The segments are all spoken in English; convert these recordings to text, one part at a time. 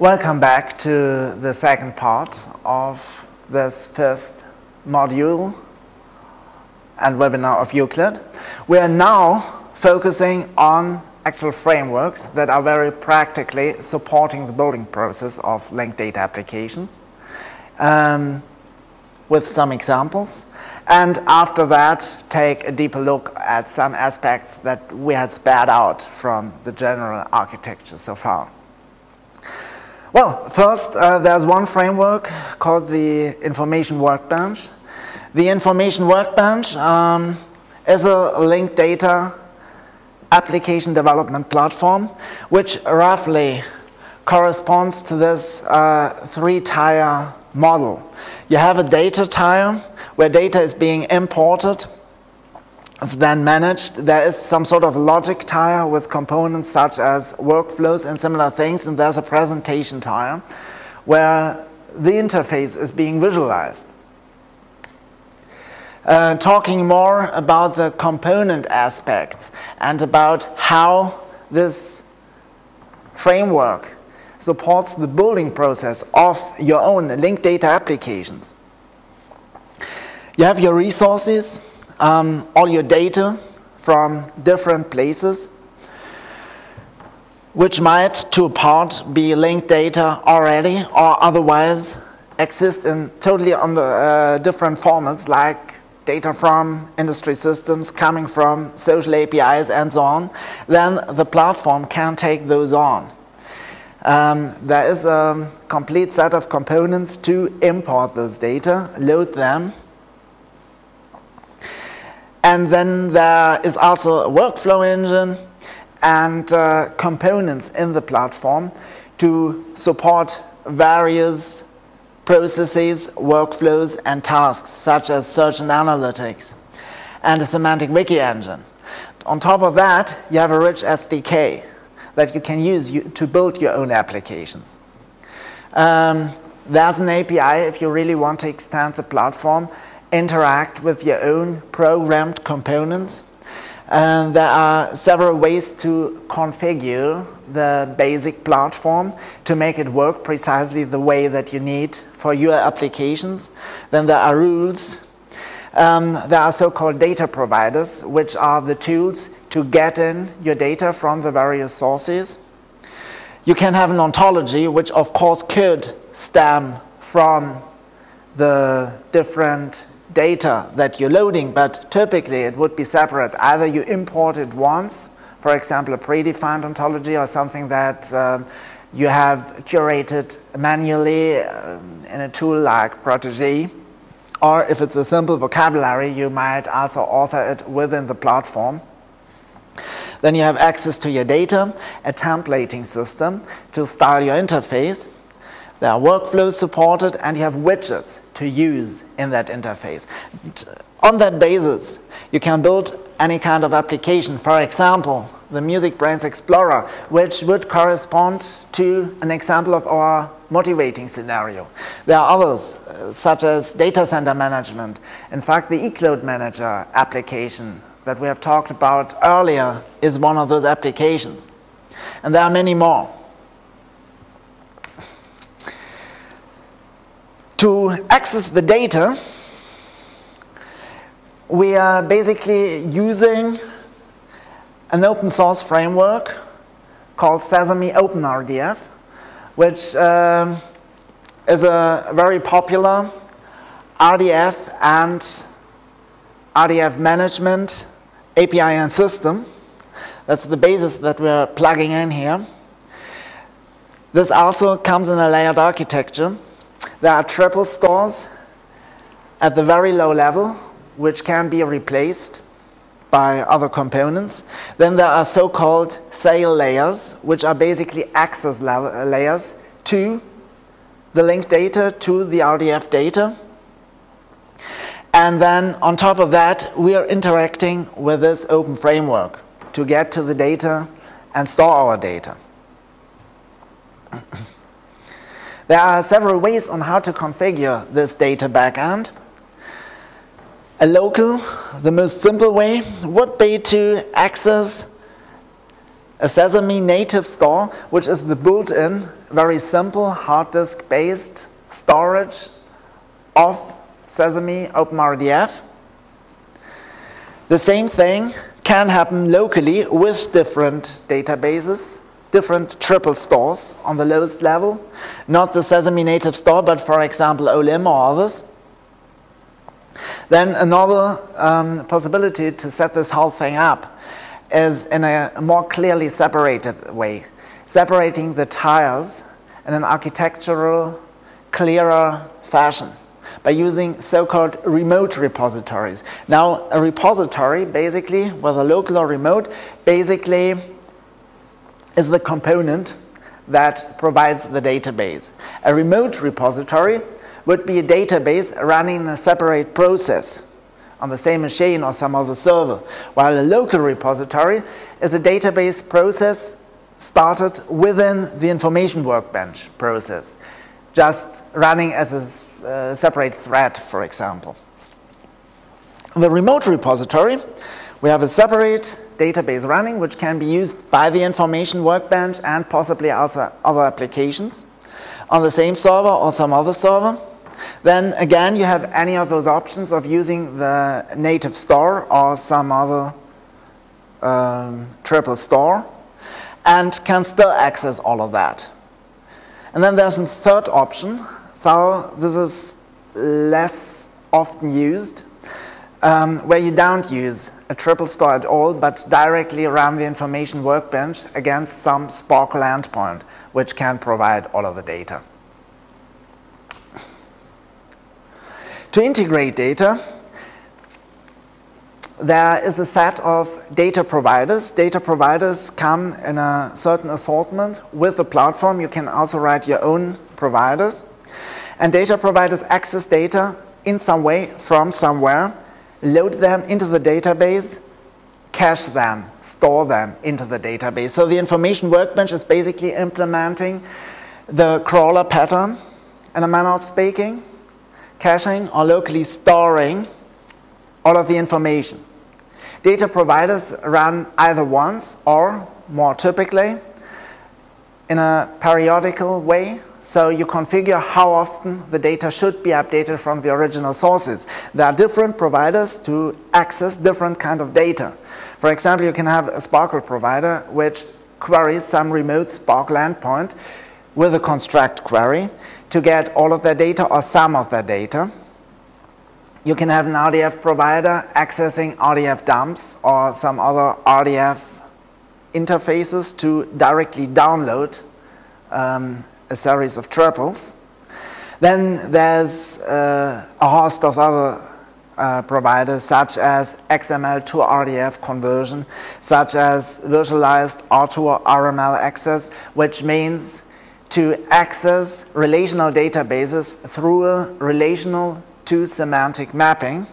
Welcome back to the second part of this fifth module and webinar of Euclid. We are now focusing on actual frameworks that are very practically supporting the building process of linked data applications um, with some examples. And after that, take a deeper look at some aspects that we had spared out from the general architecture so far. Well, first, uh, there's one framework called the Information Workbench. The Information Workbench um, is a linked data application development platform, which roughly corresponds to this uh, three-tier model. You have a data tier where data is being imported it's then managed. There is some sort of logic tier with components such as workflows and similar things, and there's a presentation tier where the interface is being visualized. Uh, talking more about the component aspects and about how this framework supports the building process of your own linked data applications. You have your resources, um, all your data from different places, which might, to a part, be linked data already or otherwise exist in totally under, uh, different formats like data from industry systems coming from social APIs and so on, then the platform can take those on. Um, there is a complete set of components to import those data, load them, and then there is also a workflow engine and uh, components in the platform to support various processes, workflows, and tasks, such as search and analytics, and a semantic wiki engine. On top of that, you have a rich SDK that you can use to build your own applications. Um, there's an API if you really want to extend the platform interact with your own programmed components. And there are several ways to configure the basic platform to make it work precisely the way that you need for your applications. Then there are rules. Um, there are so-called data providers, which are the tools to get in your data from the various sources. You can have an ontology, which of course could stem from the different data that you're loading, but typically it would be separate. Either you import it once, for example, a predefined ontology or something that um, you have curated manually um, in a tool like Protege, or if it's a simple vocabulary, you might also author it within the platform. Then you have access to your data, a templating system to style your interface, there are workflows supported and you have widgets to use in that interface. On that basis, you can build any kind of application. For example, the MusicBrainz Explorer, which would correspond to an example of our motivating scenario. There are others, uh, such as data center management. In fact, the eCloud Manager application that we have talked about earlier is one of those applications. And there are many more. To access the data, we are basically using an open source framework called Sesame OpenRDF, which um, is a very popular RDF and RDF management API and system. That's the basis that we're plugging in here. This also comes in a layered architecture. There are triple stores at the very low level, which can be replaced by other components. Then there are so-called SAIL layers, which are basically access layers to the linked data, to the RDF data. And then on top of that, we are interacting with this open framework to get to the data and store our data. There are several ways on how to configure this data backend. A local, the most simple way, would be to access a Sesame native store, which is the built-in, very simple hard disk-based storage of Sesame OpenRDF. The same thing can happen locally with different databases, different triple stores on the lowest level. Not the Sesame native store, but for example, OWLIM or others. Then another um, possibility to set this whole thing up is in a more clearly separated way, separating the tiers in an architectural, clearer fashion by using so-called remote repositories. Now, a repository, basically, whether local or remote, basically is the component that provides the database. A remote repository would be a database running in a separate process on the same machine or some other server, while a local repository is a database process started within the information workbench process, just running as a uh, separate thread, for example. The remote repository, we have a separate database running, which can be used by the information workbench and possibly also other applications on the same server or some other server. Then again, you have any of those options of using the native store or some other um, triple store and can still access all of that. And then there's a third option, though this is less often used, um, where you don't use a triple store at all, but directly run the information workbench against some SPARQL endpoint, which can provide all of the data. To integrate data, there is a set of data providers. Data providers come in a certain assortment. With the platform, you can also write your own providers. And data providers access data in some way from somewhere, load them into the database, cache them, store them into the database. So the information workbench is basically implementing the crawler pattern in a manner of speaking caching or locally storing all of the information. Data providers run either once or, more typically, in a periodical way. So you configure how often the data should be updated from the original sources. There are different providers to access different kind of data. For example, you can have a SPARQL provider which queries some remote SPARQL endpoint with a construct query to get all of their data or some of their data. You can have an RDF provider accessing RDF dumps or some other RDF interfaces to directly download um, a series of triples. Then there's uh, a host of other uh, providers such as XML to RDF conversion, such as virtualized R2 RML access, which means to access relational databases through a relational to semantic mapping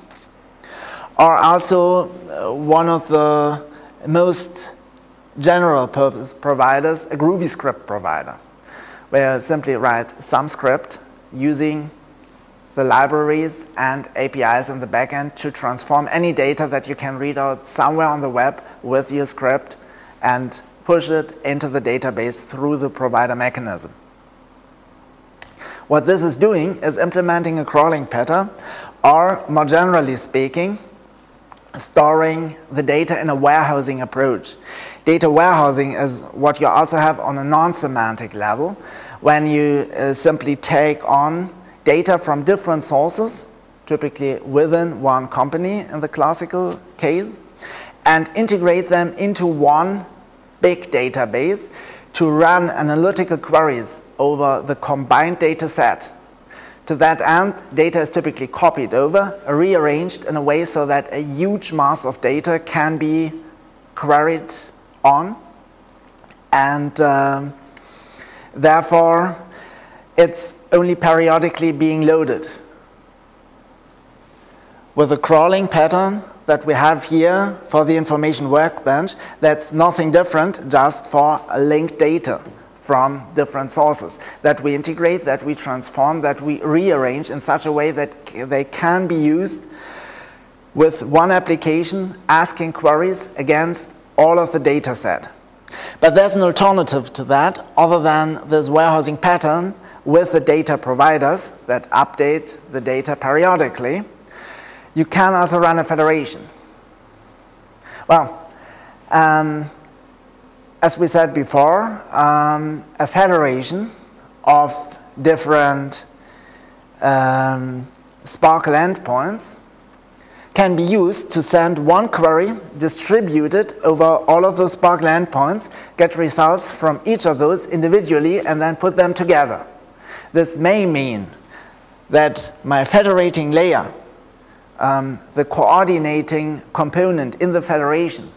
are also uh, one of the most general purpose providers, a Groovy script provider, you simply write some script using the libraries and APIs in the backend to transform any data that you can read out somewhere on the web with your script and push it into the database through the provider mechanism. What this is doing is implementing a crawling pattern or more generally speaking, storing the data in a warehousing approach. Data warehousing is what you also have on a non-semantic level when you uh, simply take on data from different sources, typically within one company in the classical case, and integrate them into one big database to run analytical queries over the combined data set. To that end, data is typically copied over, rearranged in a way so that a huge mass of data can be queried on. And um, therefore, it's only periodically being loaded. With a crawling pattern, that we have here for the information workbench, that's nothing different just for linked data from different sources that we integrate, that we transform, that we rearrange in such a way that they can be used with one application asking queries against all of the data set. But there's an alternative to that other than this warehousing pattern with the data providers that update the data periodically. You can also run a federation. Well, um, as we said before, um, a federation of different um, SPARQL endpoints can be used to send one query distributed over all of those SPARQL endpoints, get results from each of those individually, and then put them together. This may mean that my federating layer, um, the coordinating component in the federation,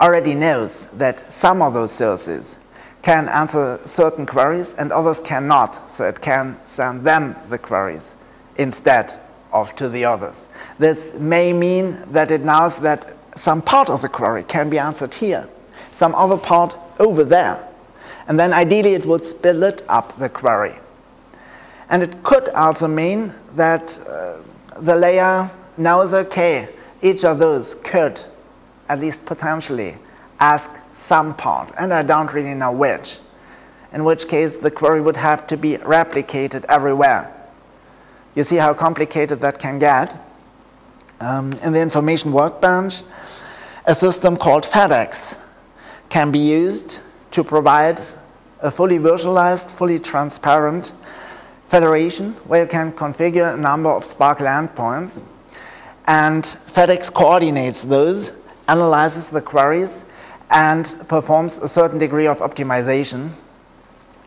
already knows that some of those sources can answer certain queries and others cannot, so it can send them the queries instead of to the others. This may mean that it knows that some part of the query can be answered here, some other part over there. And then ideally it would split up the query. And it could also mean that uh, the layer knows, okay, each of those could, at least potentially, ask some part, and I don't really know which, in which case the query would have to be replicated everywhere. You see how complicated that can get. Um, in the information workbench, a system called FedX can be used to provide a fully virtualized, fully transparent federation where you can configure a number of SPARQL endpoints. And FedX coordinates those, analyzes the queries, and performs a certain degree of optimization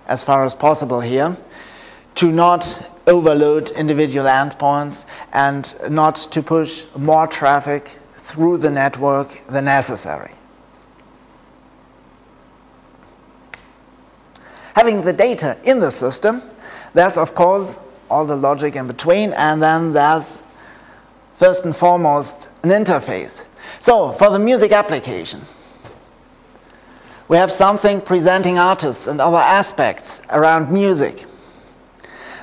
as far as possible here to not overload individual endpoints and not to push more traffic through the network than necessary. Having the data in the system, there's of course all the logic in between, and then there's first and foremost an interface. So for the music application, we have something presenting artists and other aspects around music.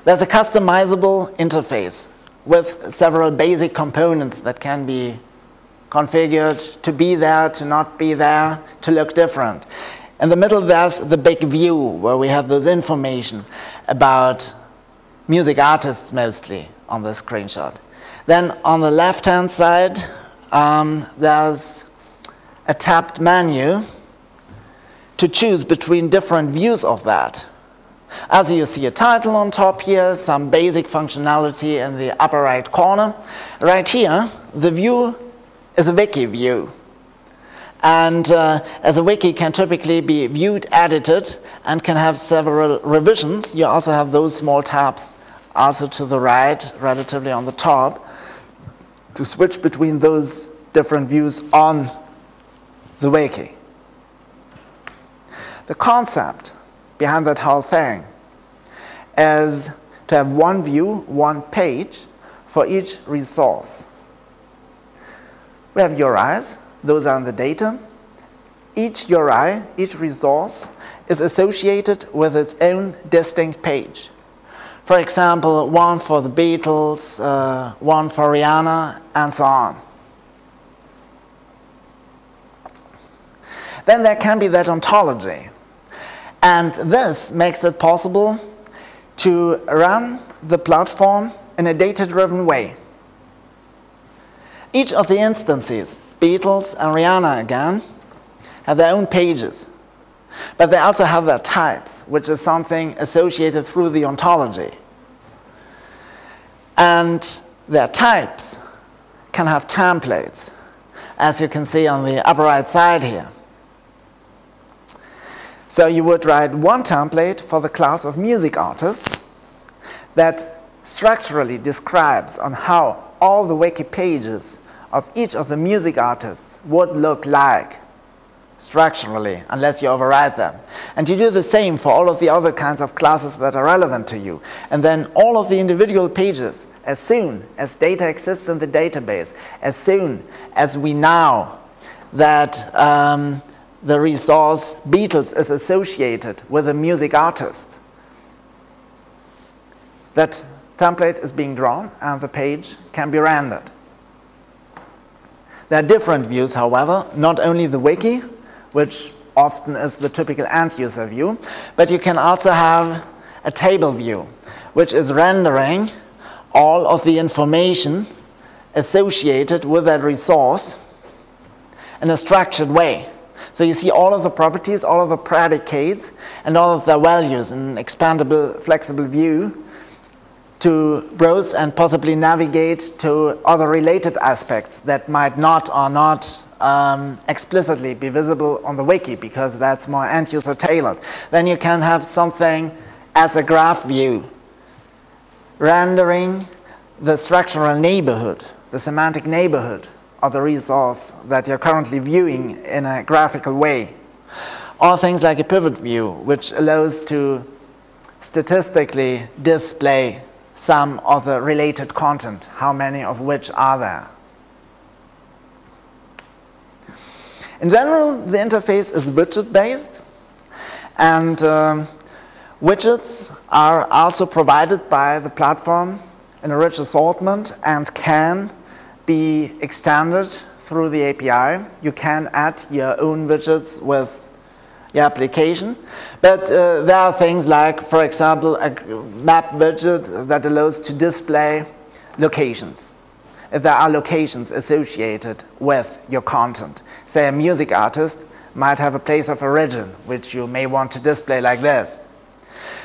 There's a customizable interface with several basic components that can be configured to be there, to not be there, to look different. In the middle, there's the big view where we have this information about music artists mostly on the screenshot. Then on the left-hand side, um, there's a tabbed menu to choose between different views of that. As you see a title on top here, some basic functionality in the upper right corner. Right here, the view is a wiki view. And uh, as a wiki can typically be viewed, edited, and can have several revisions, you also have those small tabs also to the right, relatively on the top, to switch between those different views on the wiki. The concept behind that whole thing is to have one view, one page for each resource. We have URIs, those are the data. Each URI, each resource, is associated with its own distinct page. For example, one for the Beatles, uh, one for Rihanna, and so on. Then there can be that ontology. And this makes it possible to run the platform in a data-driven way. Each of the instances, Beatles and Rihanna again, have their own pages. But they also have their types, which is something associated through the ontology. And their types can have templates, as you can see on the upper right side here. So you would write one template for the class of music artists that structurally describes on how all the wiki pages of each of the music artists would look like structurally, unless you override them. And you do the same for all of the other kinds of classes that are relevant to you. And then all of the individual pages, as soon as data exists in the database, as soon as we know that um, the resource Beatles is associated with a music artist. That template is being drawn and the page can be rendered. There are different views, however, not only the wiki, which often is the typical end-user view. But you can also have a table view, which is rendering all of the information associated with that resource in a structured way. So you see all of the properties, all of the predicates, and all of their values in an expandable, flexible view to browse and possibly navigate to other related aspects that might not or not um, explicitly be visible on the wiki because that's more end-user tailored. Then you can have something as a graph view, rendering the structural neighborhood, the semantic neighborhood of the resource that you're currently viewing in a graphical way. Or things like a pivot view, which allows to statistically display some of the related content, how many of which are there. In general, the interface is widget-based, and um, widgets are also provided by the platform in a rich assortment and can be extended through the API. You can add your own widgets with your application. But uh, there are things like, for example, a map widget that allows to display locations. If there are locations associated with your content. Say a music artist might have a place of origin, which you may want to display like this.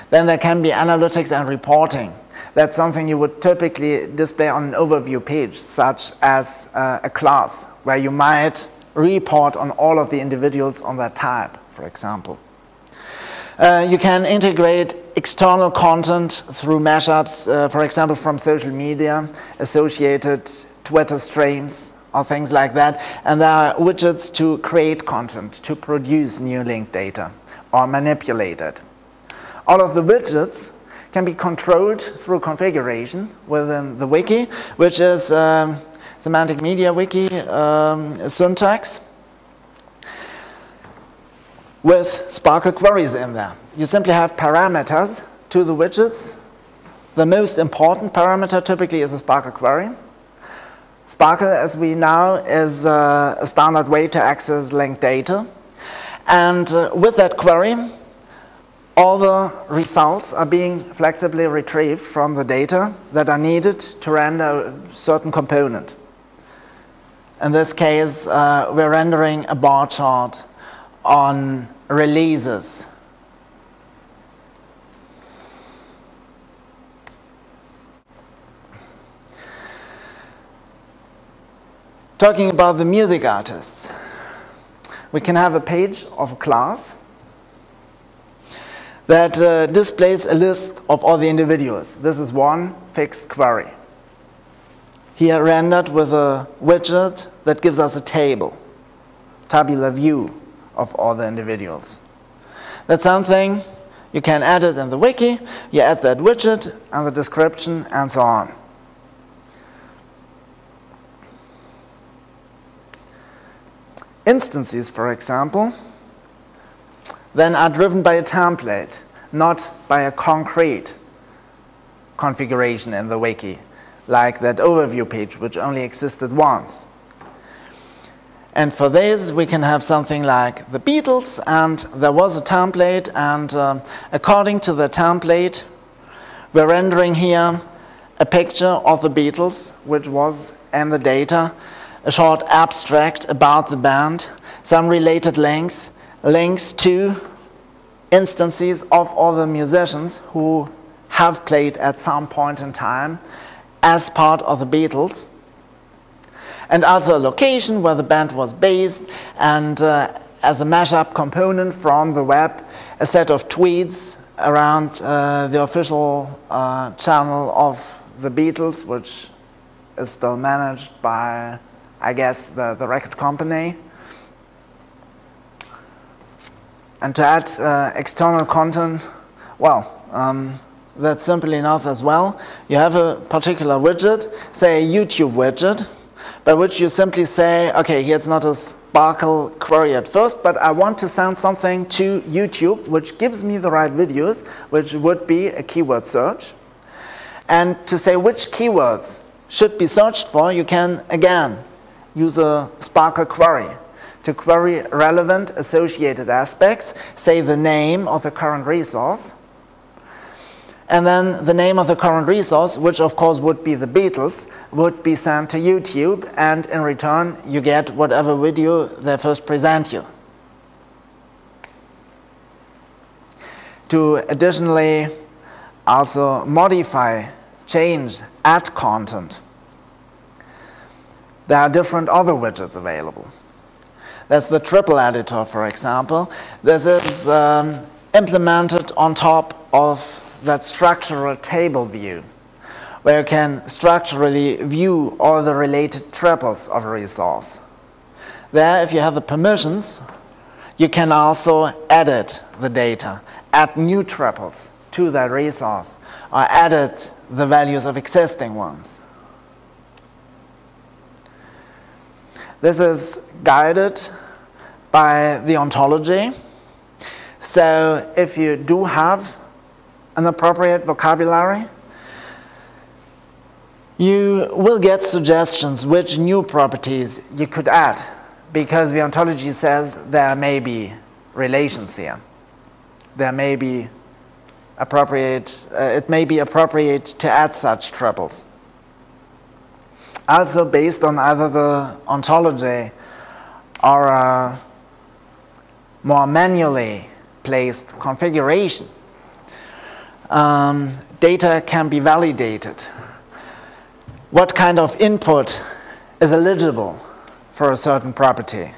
Then there can be analytics and reporting. That's something you would typically display on an overview page, such as uh, a class, where you might report on all of the individuals on that type, for example. Uh, you can integrate external content through mashups, uh, for example, from social media, associated Twitter streams, or things like that. And there are widgets to create content, to produce new linked data, or manipulate it. All of the widgets can be controlled through configuration within the wiki, which is um, semantic media wiki um, syntax with SPARQL queries in there. You simply have parameters to the widgets. The most important parameter typically is a SPARQL query. SPARQL, as we know, is uh, a standard way to access linked data. And uh, with that query, all the results are being flexibly retrieved from the data that are needed to render a certain component. In this case, uh, we're rendering a bar chart on releases. Talking about the music artists, we can have a page of a class that uh, displays a list of all the individuals. This is one fixed query. Here rendered with a widget that gives us a table, tabular view of all the individuals. That's something you can add it in the wiki, you add that widget and the description and so on. Instances, for example, then are driven by a template, not by a concrete configuration in the wiki, like that overview page, which only existed once. And for this, we can have something like the Beatles, and there was a template, and um, according to the template, we're rendering here a picture of the Beatles, which was in the data, a short abstract about the band, some related links, links to instances of other musicians who have played at some point in time as part of the Beatles. And also a location where the band was based and uh, as a mashup component from the web, a set of tweets around uh, the official uh, channel of the Beatles, which is still managed by, I guess, the, the record company. And to add uh, external content, well, um, that's simple enough as well. You have a particular widget, say a YouTube widget, by which you simply say, okay, here it's not a SPARQL query at first, but I want to send something to YouTube, which gives me the right videos, which would be a keyword search. And to say which keywords should be searched for, you can, again, use a SPARQL query to query relevant associated aspects, say the name of the current resource, and then the name of the current resource, which of course would be the Beatles, would be sent to YouTube, and in return you get whatever video they first present you. To additionally also modify, change, add content, there are different other widgets available. There's the triple editor, for example. This is um, implemented on top of that structural table view, where you can structurally view all the related triples of a resource. There, if you have the permissions, you can also edit the data, add new triples to that resource, or edit the values of existing ones. This is guided by the ontology. So if you do have an appropriate vocabulary, you will get suggestions which new properties you could add because the ontology says there may be relations here. There may be appropriate, uh, it may be appropriate to add such triples also based on either the ontology or a more manually placed configuration. Um, data can be validated. What kind of input is eligible for a certain property?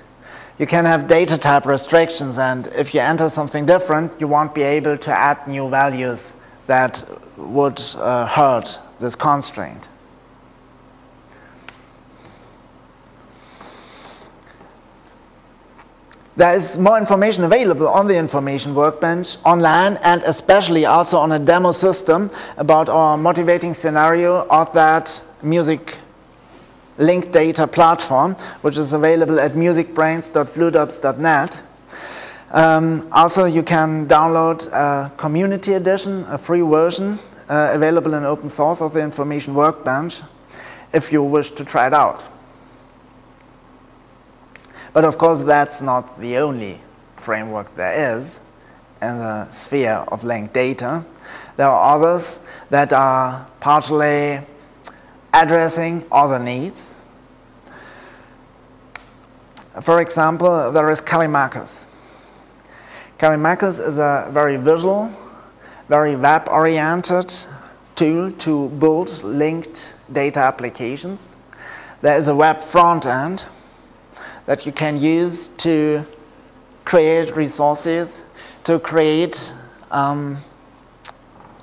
You can have data type restrictions and if you enter something different, you won't be able to add new values that would uh, hurt this constraint. There is more information available on the information workbench online and especially also on a demo system about our motivating scenario of that music linked data platform, which is available at musicbrainz.fluidops.net. Um, also, you can download a community edition, a free version, uh, available in open source of the information workbench if you wish to try it out. But of course, that's not the only framework there is in the sphere of linked data. There are others that are partially addressing other needs. For example, there is Callimachus. Callimachus is a very visual, very web-oriented tool to build linked data applications. There is a web front end that you can use to create resources, to create um,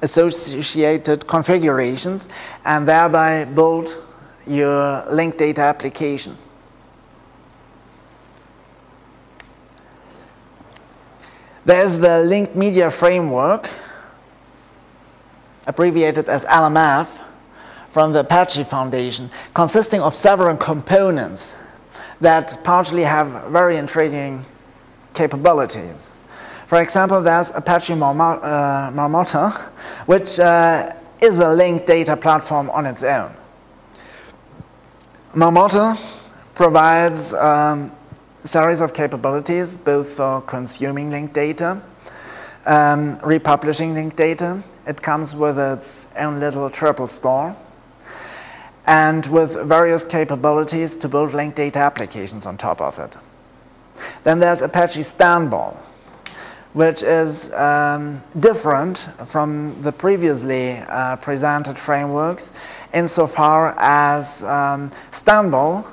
associated configurations, and thereby build your linked data application. There's the linked media framework, abbreviated as LMF, from the Apache Foundation, consisting of several components that partially have very intriguing capabilities. For example, there's Apache Marmotta, uh, which uh, is a linked data platform on its own. Marmotta provides um, a series of capabilities, both for consuming linked data, um, republishing linked data. It comes with its own little triple store and with various capabilities to build linked data applications on top of it. Then there's Apache Stanbol, which is um, different from the previously uh, presented frameworks insofar as um, Stanbol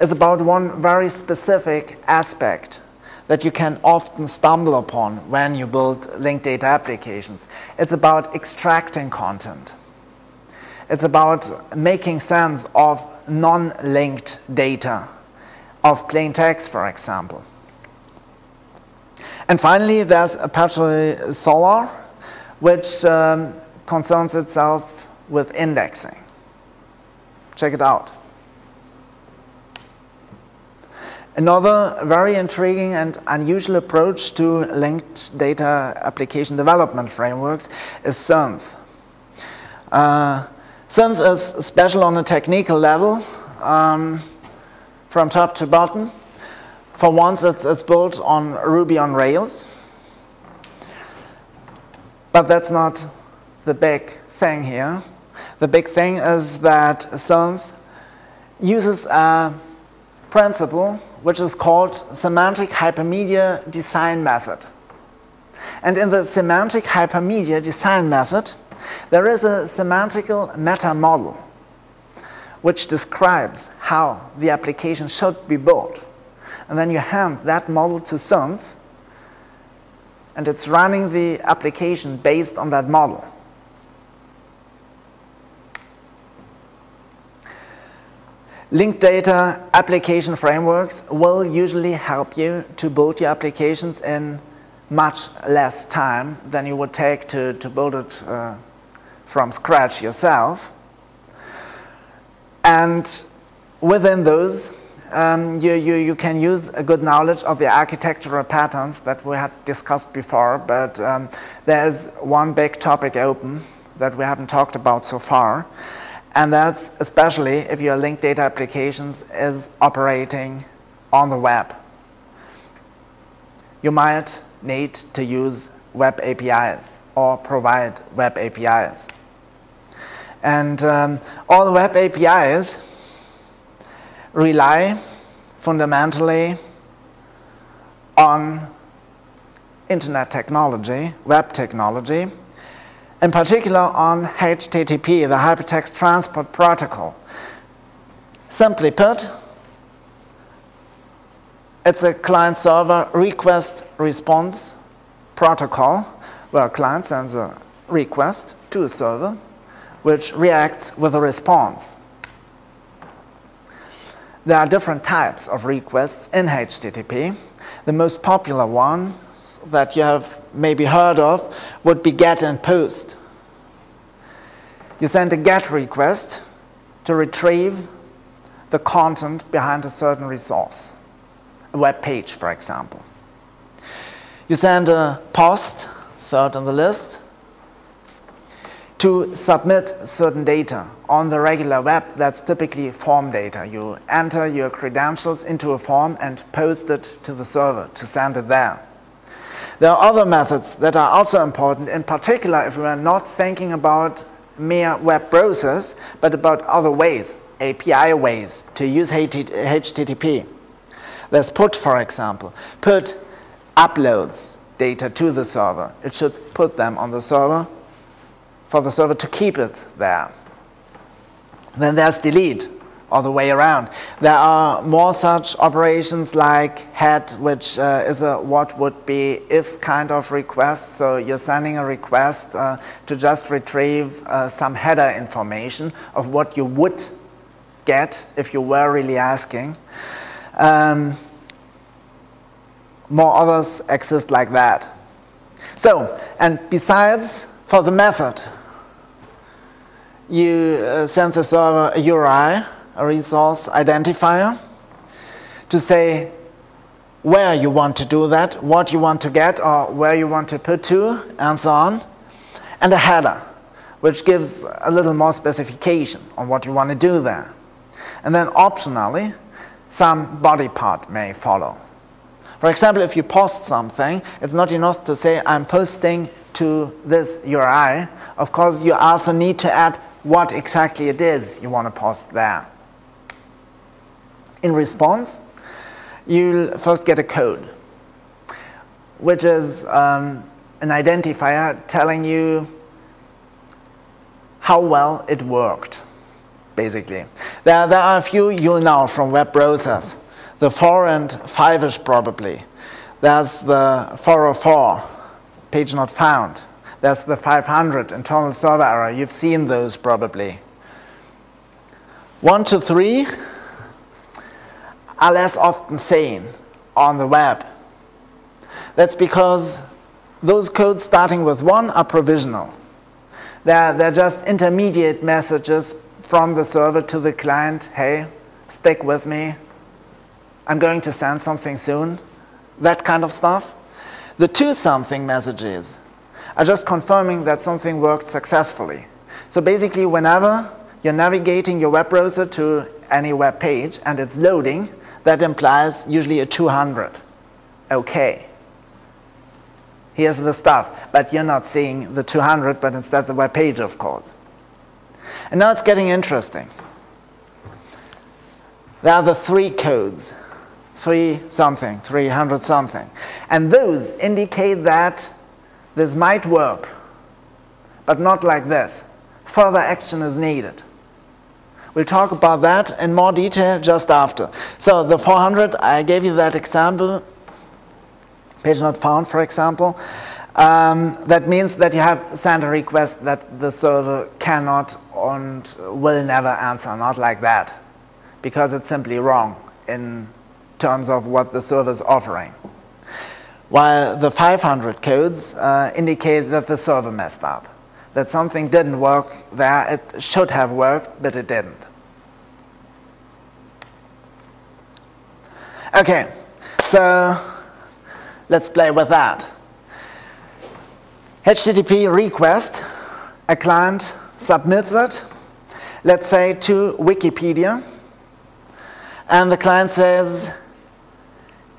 is about one very specific aspect that you can often stumble upon when you build linked data applications. It's about extracting content. It's about making sense of non-linked data, of plain text, for example. And finally, there's Apache Solr, which um, concerns itself with indexing. Check it out. Another very intriguing and unusual approach to linked data application development frameworks is Synth. Uh, Synth is special on a technical level, um, from top to bottom. for once, it's, it's built on Ruby on Rails. But that's not the big thing here. The big thing is that Synth uses a principle which is called semantic hypermedia design method. And in the semantic hypermedia design method, there is a semantical meta model which describes how the application should be built. And then you hand that model to Synth, and it's running the application based on that model. Linked data application frameworks will usually help you to build your applications in much less time than you would take to, to build it uh, from scratch yourself. And within those, um, you, you, you can use a good knowledge of the architectural patterns that we had discussed before, but um, there's one big topic open that we haven't talked about so far, and that's especially if your linked data applications is operating on the web. You might need to use web APIs or provide web APIs. And um, all web APIs rely fundamentally on internet technology, web technology, in particular on HTTP, the Hypertext Transport Protocol. Simply put, it's a client-server request-response protocol where a client sends a request to a server which reacts with a response. There are different types of requests in HTTP. The most popular ones that you have maybe heard of would be GET and POST. You send a GET request to retrieve the content behind a certain resource, a web page, for example. You send a POST, third on the list, to submit certain data on the regular web, that's typically form data. You enter your credentials into a form and post it to the server to send it there. There are other methods that are also important, in particular if we are not thinking about mere web browsers, but about other ways, API ways to use HTTP. There's put, for example. Put uploads data to the server. It should put them on the server for the server to keep it there. Then there's delete, or the way around. There are more such operations like head, which uh, is a what would be if kind of request. So you're sending a request uh, to just retrieve uh, some header information of what you would get if you were really asking. Um, more others exist like that. So, and besides for the method, you uh, send the server a URI, a resource identifier, to say where you want to do that, what you want to get, or where you want to put to, and so on, and a header, which gives a little more specification on what you want to do there. And then optionally, some body part may follow. For example, if you post something, it's not enough to say, I'm posting to this URI. Of course, you also need to add what exactly it is you want to post there. In response, you'll first get a code, which is um, an identifier telling you how well it worked, basically. There, there are a few you'll know from web browsers. The 4 and 5-ish probably. There's the 404, page not found. There's the 500 internal server error. You've seen those probably. One to three are less often seen on the web. That's because those codes starting with one are provisional. They're, they're just intermediate messages from the server to the client. Hey, stick with me. I'm going to send something soon. That kind of stuff. The two something messages are just confirming that something worked successfully. So basically, whenever you're navigating your web browser to any web page and it's loading, that implies usually a 200. Okay. Here's the stuff, but you're not seeing the 200, but instead the web page, of course. And now it's getting interesting. There are the three codes, three something, 300 something. And those indicate that this might work, but not like this. Further action is needed. We'll talk about that in more detail just after. So the 400, I gave you that example, page not found, for example. Um, that means that you have sent a request that the server cannot and will never answer, not like that, because it's simply wrong in terms of what the server is offering. While the 500 codes uh, indicate that the server messed up that something didn't work there. It should have worked, but it didn't. Okay, so let's play with that. HTTP request, a client submits it, let's say to Wikipedia, and the client says,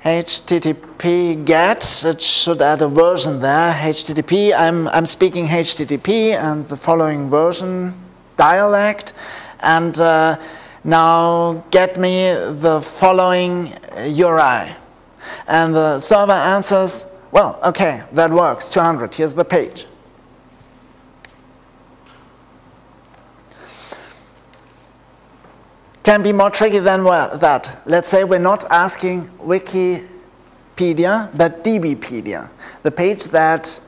HTTP GET, it should add a version there, HTTP, I'm, I'm speaking HTTP and the following version dialect, and uh, now get me the following URI. And the server answers, well, okay, that works, 200, here's the page. Can be more tricky than that. Let's say we're not asking Wikipedia, but DBpedia, the page that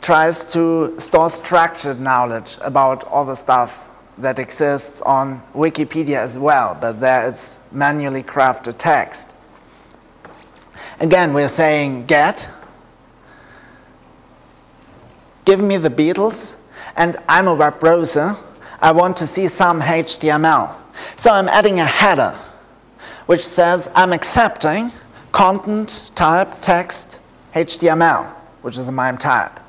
tries to store structured knowledge about all the stuff that exists on Wikipedia as well, but there it's manually crafted text. Again, we're saying get, give me the Beatles, and I'm a web browser, I want to see some HTML. So I'm adding a header which says I'm accepting content type text HTML, which is a MIME type.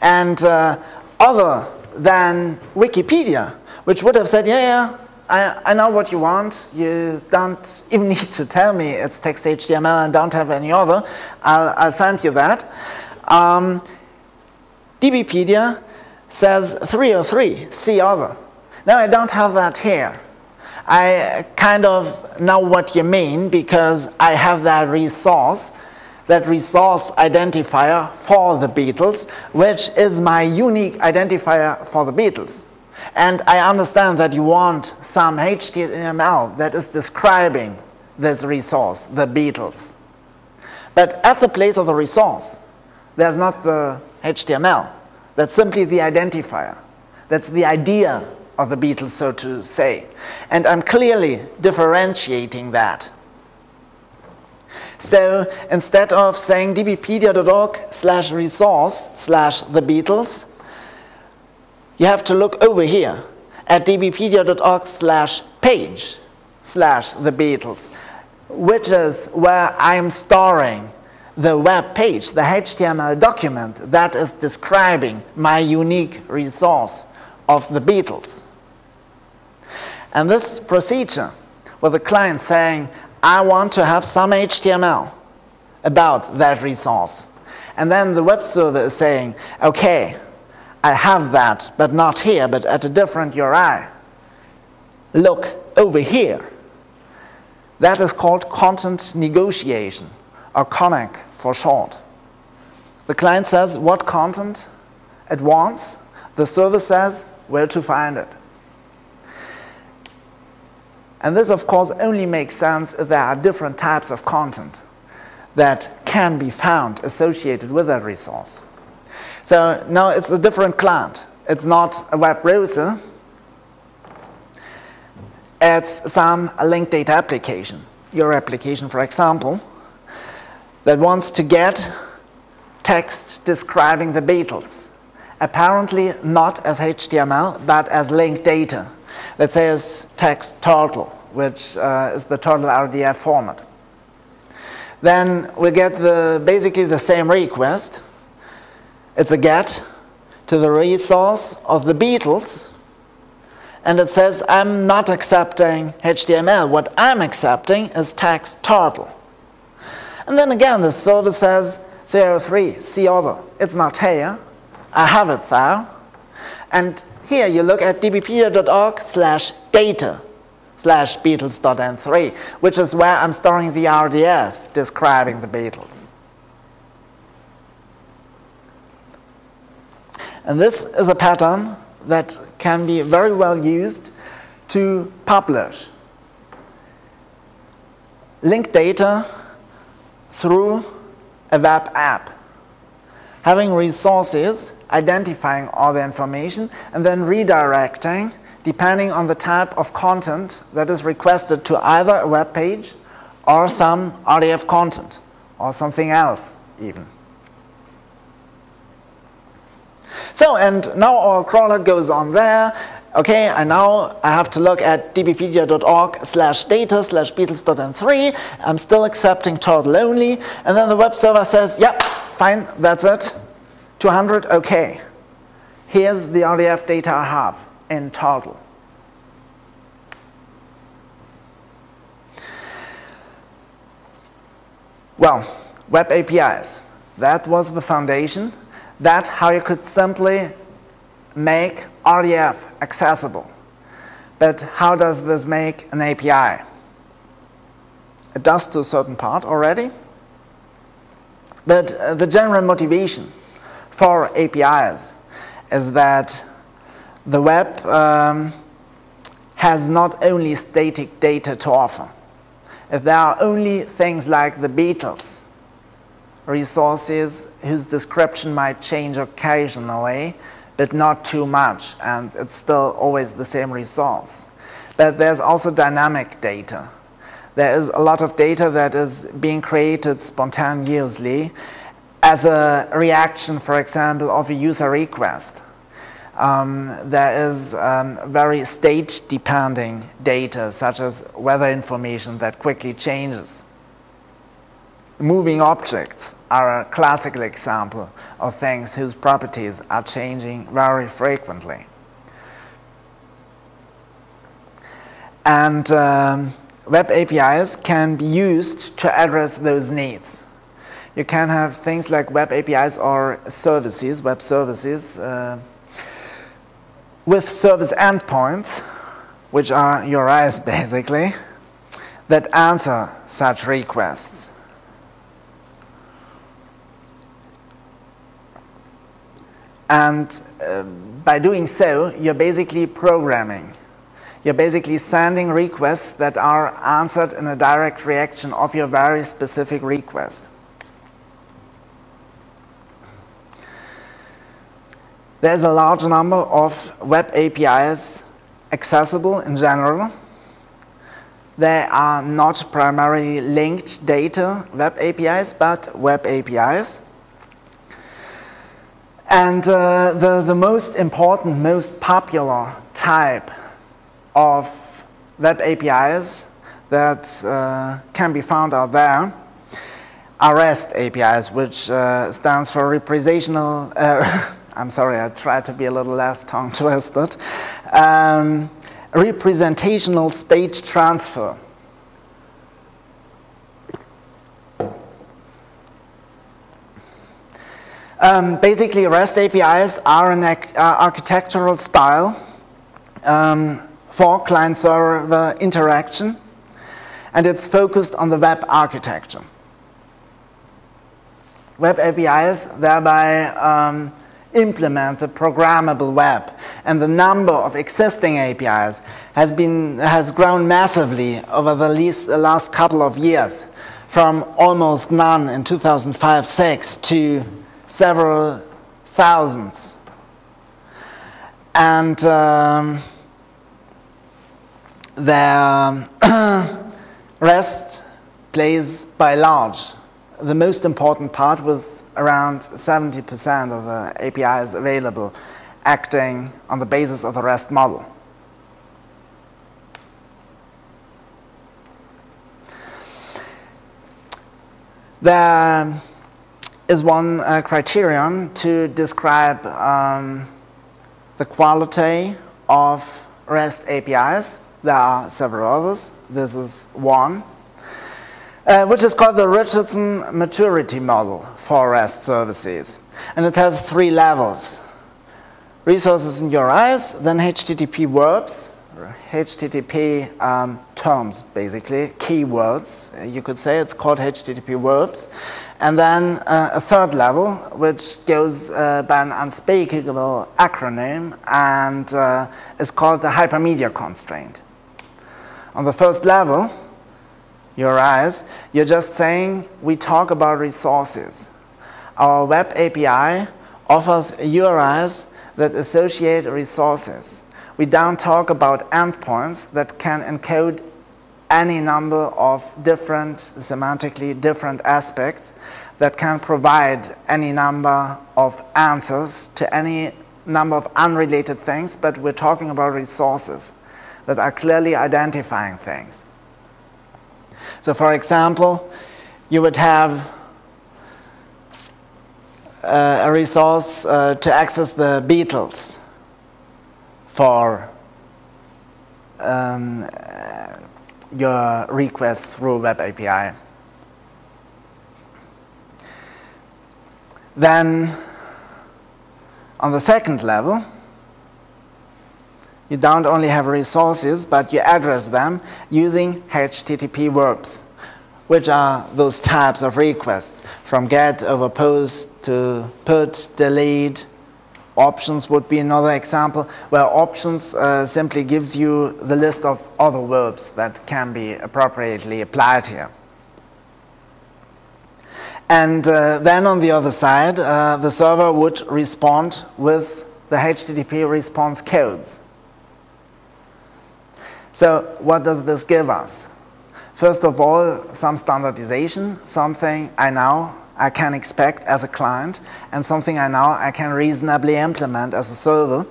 And uh, other than Wikipedia, which would have said, yeah, yeah, I, I know what you want. You don't even need to tell me it's text HTML and don't have any other. I'll, I'll send you that. Um, DBpedia says 303, see other. Now I don't have that here. I kind of know what you mean because I have that resource, that resource identifier for the Beatles, which is my unique identifier for the Beatles. And I understand that you want some HTML that is describing this resource, the Beatles. But at the place of the resource, there's not the HTML. That's simply the identifier. That's the idea of the Beatles, so to say. And I'm clearly differentiating that. So instead of saying dbpedia.org slash resource slash the Beatles, you have to look over here at dbpedia.org slash page slash the Beatles, which is where I'm storing the web page, the HTML document that is describing my unique resource of the Beatles. And this procedure with the client saying, I want to have some HTML about that resource. And then the web server is saying, okay, I have that, but not here, but at a different URI. Look over here. That is called content negotiation, or conneg for short. The client says what content it wants. The server says where to find it. And this, of course, only makes sense if there are different types of content that can be found associated with that resource. So now it's a different client. It's not a web browser. It's some linked data application. Your application, for example, that wants to get text describing the Beatles. Apparently not as HTML, but as linked data. Let's say as text turtle, which uh, is the turtle RDF format. Then we get the, basically the same request. It's a get to the resource of the Beatles. and it says I'm not accepting HTML. What I'm accepting is text turtle. And then again, the server says 303, see other. It's not here. I have it there. And here you look at dbpedia.org slash data slash beatles.n3, which is where I'm storing the RDF describing the Beatles. And this is a pattern that can be very well used to publish linked data through a web app. Having resources, identifying all the information, and then redirecting depending on the type of content that is requested to either a web page or some RDF content or something else even. So, and now our crawler goes on there. Okay, I now I have to look at dbpedia.org slash data slash beatles.n3. I'm still accepting turtle only. And then the web server says, yep, fine, that's it. 200, okay. Here's the RDF data I have in turtle. Well, web APIs. That was the foundation. That's how you could simply make RDF accessible. But how does this make an API? It does to a certain part already. But uh, the general motivation for APIs is that the web um, has not only static data to offer. If there are only things like the Beatles, resources whose description might change occasionally, but not too much, and it's still always the same resource. But there's also dynamic data. There is a lot of data that is being created spontaneously as a reaction, for example, of a user request. Um, there is um, very state-depending data, such as weather information that quickly changes. Moving objects are a classical example of things whose properties are changing very frequently. And um, web APIs can be used to address those needs. You can have things like web APIs or services, web services, uh, with service endpoints, which are URIs basically, that answer such requests. And uh, by doing so, you're basically programming. You're basically sending requests that are answered in a direct reaction of your very specific request. There's a large number of web APIs accessible in general. They are not primarily linked data web APIs, but web APIs. And uh, the, the most important, most popular type of web APIs that uh, can be found out there are REST APIs, which uh, stands for representational, uh, I'm sorry, I tried to be a little less tongue twisted, um, representational state transfer. Um, basically, REST APIs are an uh, architectural style um, for client-server interaction, and it's focused on the web architecture. Web APIs thereby um, implement the programmable web, and the number of existing APIs has, been, has grown massively over the, least, the last couple of years, from almost none in 2005-6 to several thousands. And um, the rest plays by large the most important part with around 70% of the APIs available acting on the basis of the REST model. The is one uh, criterion to describe um, the quality of REST APIs. There are several others. This is one, uh, which is called the Richardson Maturity Model for REST services. And it has three levels. Resources in URIs, then HTTP verbs, HTTP um, terms, basically, keywords. You could say it's called HTTP verbs. And then uh, a third level, which goes uh, by an unspeakable acronym and uh, is called the hypermedia constraint. On the first level, URIs, you're just saying we talk about resources. Our web API offers URIs that associate resources. We don't talk about endpoints that can encode any number of different, semantically different aspects that can provide any number of answers to any number of unrelated things, but we're talking about resources that are clearly identifying things. So for example, you would have uh, a resource uh, to access the Beatles for um, your request through Web API. Then on the second level, you don't only have resources, but you address them using HTTP verbs, which are those types of requests from get over post to put, delete, Options would be another example where options uh, simply gives you the list of other verbs that can be appropriately applied here. And uh, then on the other side, uh, the server would respond with the HTTP response codes. So what does this give us? First of all, some standardization, something I now I can expect as a client and something I know I can reasonably implement as a server.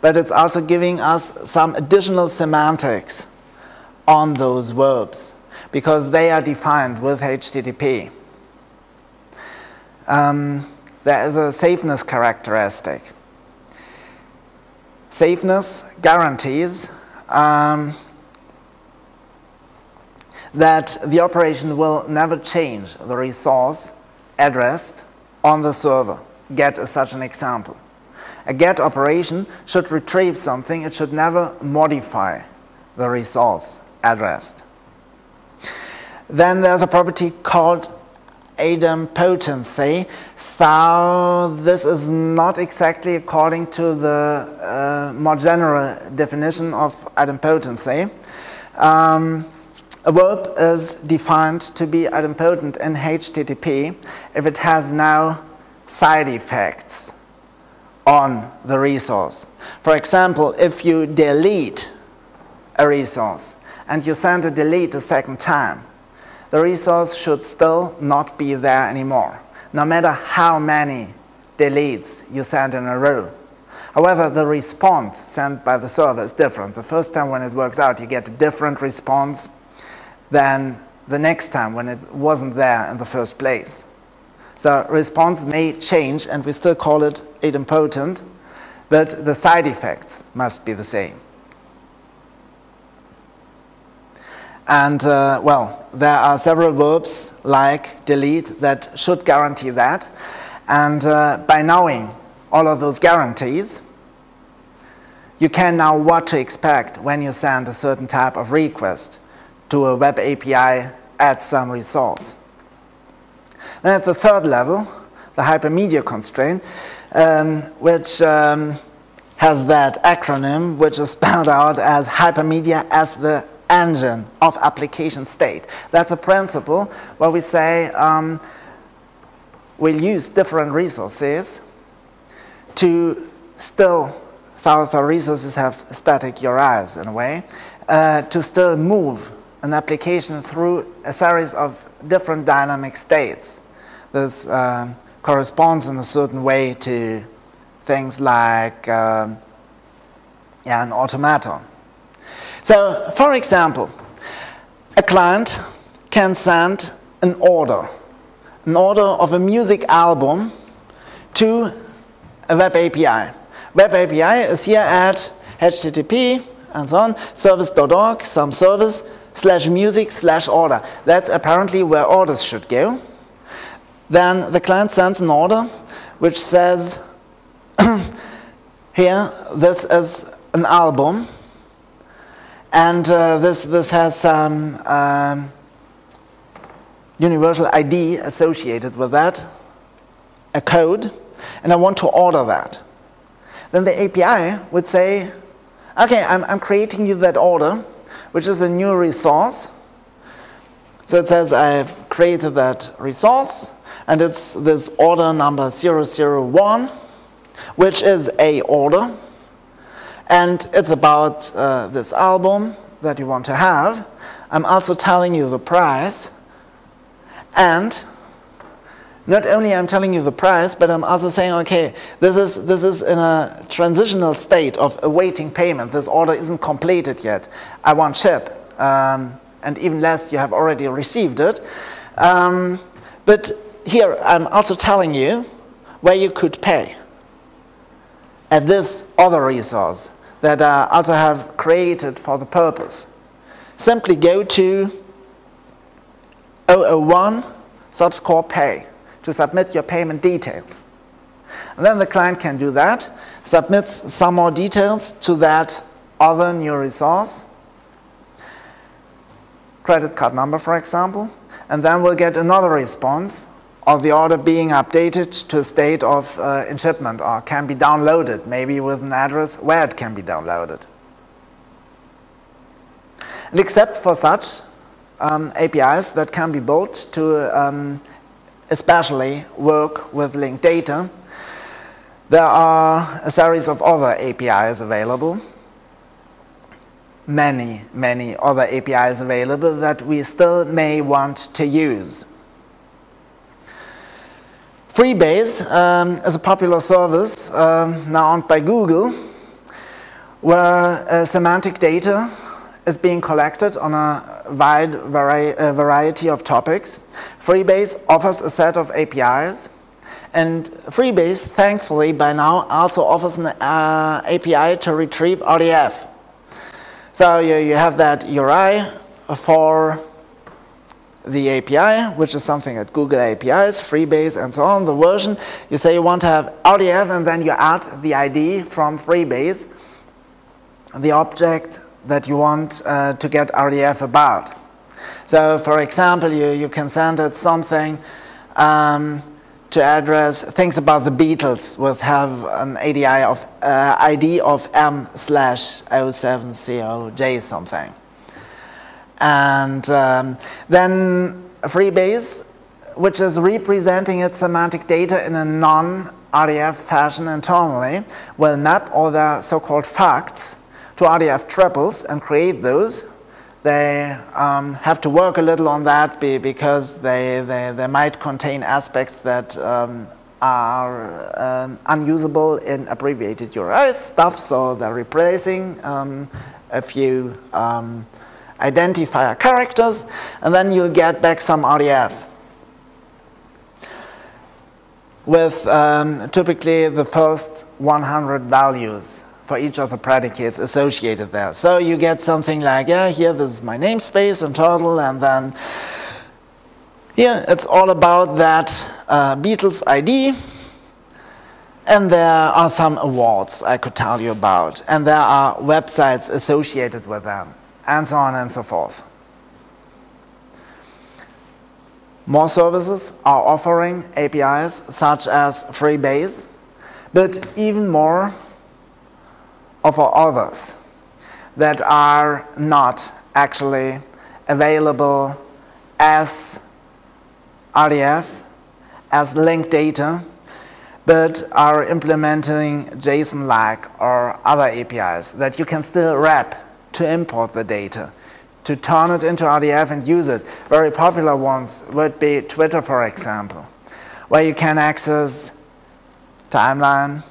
But it's also giving us some additional semantics on those verbs because they are defined with HTTP. Um, there is a safeness characteristic. Safeness guarantees um, that the operation will never change the resource addressed on the server. Get is such an example. A get operation should retrieve something, it should never modify the resource addressed. Then there's a property called idempotency. So this is not exactly according to the uh, more general definition of idempotency. Um, a verb is defined to be idempotent in HTTP if it has no side effects on the resource. For example, if you delete a resource and you send a delete a second time, the resource should still not be there anymore, no matter how many deletes you send in a row. However, the response sent by the server is different. The first time when it works out, you get a different response than the next time when it wasn't there in the first place. So response may change and we still call it idempotent, but the side effects must be the same. And uh, well, there are several verbs like delete that should guarantee that. And uh, by knowing all of those guarantees, you can now what to expect when you send a certain type of request to a web API add some resource. Then at the third level, the hypermedia constraint, um, which um, has that acronym which is spelled out as hypermedia as the engine of application state. That's a principle where we say um, we'll use different resources to still, though resources have static URIs in a way, uh, to still move an application through a series of different dynamic states. This uh, corresponds in a certain way to things like um, yeah, an automaton. So, for example, a client can send an order, an order of a music album to a web API. Web API is here at HTTP and so on, service.org, some service, slash music, slash order. That's apparently where orders should go. Then the client sends an order which says, here, this is an album, and uh, this, this has some um, universal ID associated with that, a code, and I want to order that. Then the API would say, okay, I'm, I'm creating you that order, which is a new resource. So it says I've created that resource, and it's this order number 001, which is a order. And it's about uh, this album that you want to have. I'm also telling you the price. And not only I'm telling you the price, but I'm also saying, okay, this is, this is in a transitional state of awaiting payment. This order isn't completed yet. I want ship. Um, and even less, you have already received it. Um, but here, I'm also telling you where you could pay at this other resource that I also have created for the purpose. Simply go to 001 subscore pay to submit your payment details. And then the client can do that, submits some more details to that other new resource, credit card number, for example, and then we'll get another response of the order being updated to a state of uh, in shipment or can be downloaded, maybe with an address where it can be downloaded. And except for such um, APIs that can be built to um, especially work with linked data, there are a series of other APIs available, many, many other APIs available that we still may want to use. Freebase um, is a popular service um, now owned by Google where uh, semantic data is being collected on a wide vari uh, variety of topics. Freebase offers a set of APIs and Freebase, thankfully, by now also offers an uh, API to retrieve RDF. So you, you have that URI for the API, which is something at Google APIs, Freebase, and so on, the version. You say you want to have RDF, and then you add the ID from Freebase, the object that you want uh, to get RDF about. So, for example, you, you can send it something um, to address things about the Beatles with have an ADI of, uh, ID of M slash 07COJ something. And um, then Freebase, which is representing its semantic data in a non-RDF fashion internally, will map all the so-called facts to RDF triples and create those. They um, have to work a little on that because they, they, they might contain aspects that um, are um, unusable in abbreviated URI stuff, so they're replacing um, a few um, identifier characters, and then you'll get back some RDF with um, typically the first 100 values for each of the predicates associated there. So you get something like, yeah, here this is my namespace and total, and then here it's all about that uh, Beatles ID, and there are some awards I could tell you about, and there are websites associated with them and so on and so forth. More services are offering APIs such as Freebase, but even more offer others that are not actually available as RDF, as linked data, but are implementing JSON-like or other APIs that you can still wrap to import the data, to turn it into RDF and use it. Very popular ones would be Twitter, for example, where you can access timeline,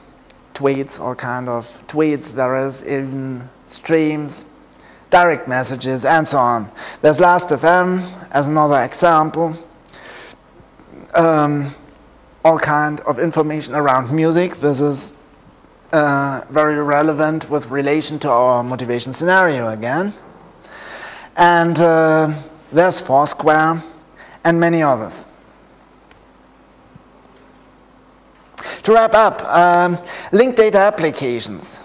tweets, all kind of tweets. There is even streams, direct messages, and so on. There's Last.fm as another example. Um, all kind of information around music. This is uh, very relevant with relation to our motivation scenario again. And uh, there's Foursquare and many others. To wrap up, um, linked data applications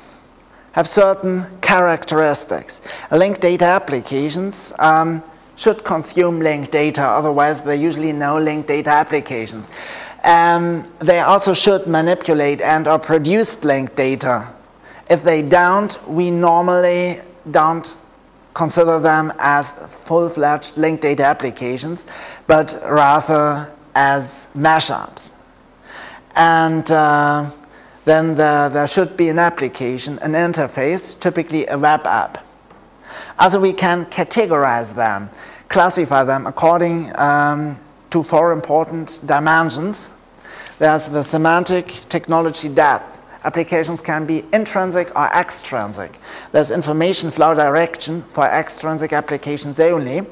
have certain characteristics. Linked data applications um, should consume linked data, otherwise there are usually no linked data applications. Um, they also should manipulate and or produce linked data. If they don't, we normally don't consider them as full-fledged linked data applications, but rather as mashups. And uh, then the, there should be an application, an interface, typically a web app. Also we can categorize them, classify them according um, to four important dimensions. There's the semantic technology depth. Applications can be intrinsic or extrinsic. There's information flow direction for extrinsic applications only,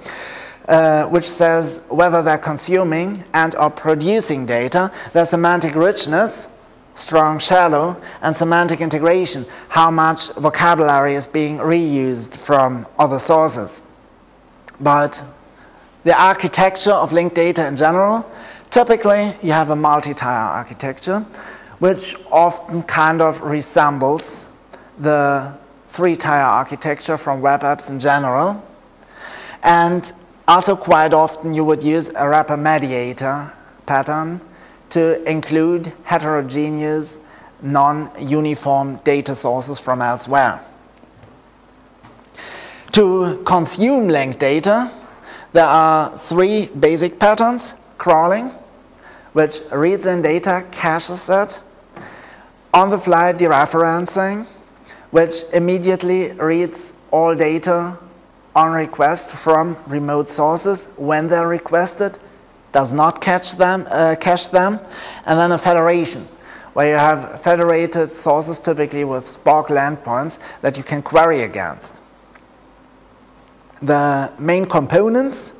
uh, which says whether they're consuming and or producing data. their semantic richness, strong shallow, and semantic integration, how much vocabulary is being reused from other sources. But the architecture of linked data in general, typically you have a multi-tier architecture which often kind of resembles the three-tier architecture from web apps in general. And also quite often you would use a wrapper mediator pattern to include heterogeneous, non-uniform data sources from elsewhere. To consume linked data, there are three basic patterns. Crawling, which reads in data, caches it, on-the-fly dereferencing, which immediately reads all data on request from remote sources when they're requested, does not catch them, uh, cache them, and then a federation, where you have federated sources typically with SPARQL endpoints that you can query against. The main components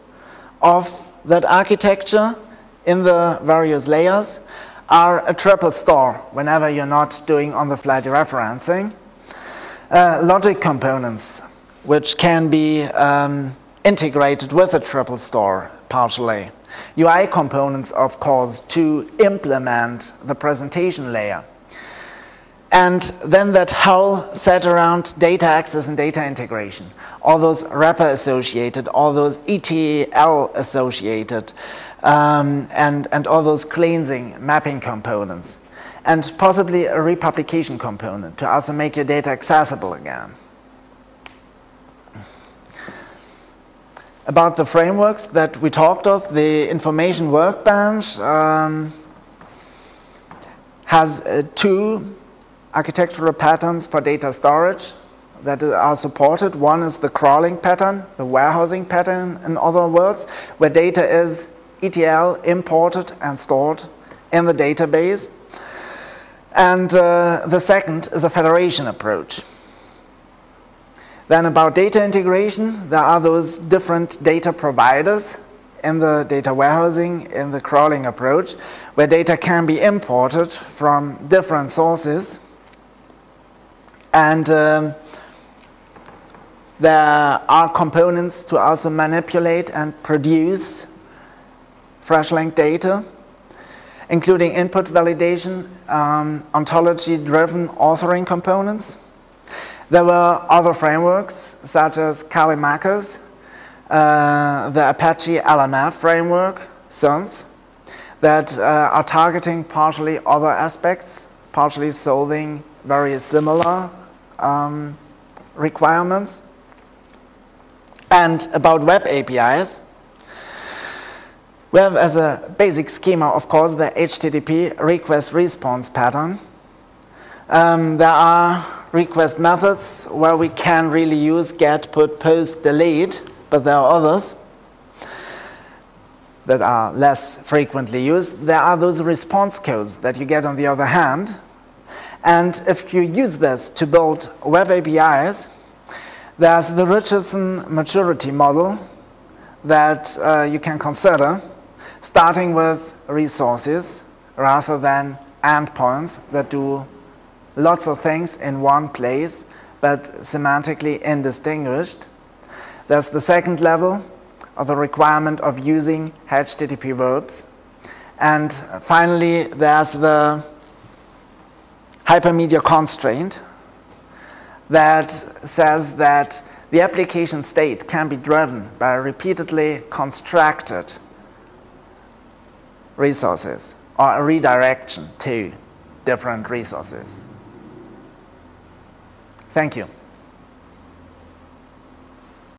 of that architecture in the various layers are a triple store whenever you're not doing on-the-fly dereferencing. Uh, logic components, which can be um, integrated with a triple store partially. UI components, of course, to implement the presentation layer. And then that whole set around data access and data integration. All those wrapper associated, all those ETL associated, um, and, and all those cleansing mapping components. And possibly a republication component to also make your data accessible again. About the frameworks that we talked of, the information workbench um, has uh, two architectural patterns for data storage that are supported. One is the crawling pattern, the warehousing pattern, in other words, where data is ETL imported and stored in the database. And uh, the second is a federation approach. Then about data integration, there are those different data providers in the data warehousing, in the crawling approach, where data can be imported from different sources. And um, there are components to also manipulate and produce fresh link data, including input validation, um, ontology-driven authoring components. There were other frameworks, such as Callimachus, uh, the Apache LMF framework, Synth, that uh, are targeting partially other aspects, partially solving very similar um, requirements. And about web APIs, we have as a basic schema, of course, the HTTP request response pattern. Um, there are request methods where we can really use get, put, post, delete, but there are others that are less frequently used. There are those response codes that you get on the other hand. And if you use this to build web APIs, there's the Richardson maturity model that uh, you can consider starting with resources rather than endpoints that do lots of things in one place, but semantically indistinguished. There's the second level of the requirement of using HTTP verbs. And finally, there's the hypermedia constraint that says that the application state can be driven by repeatedly constructed resources or a redirection to different resources. Thank you.